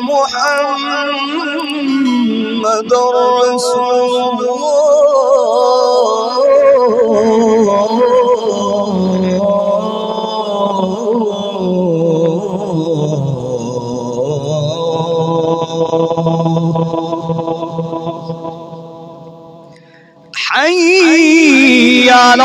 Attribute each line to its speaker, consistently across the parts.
Speaker 1: محمد رسول الله. حي على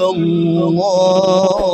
Speaker 1: الله.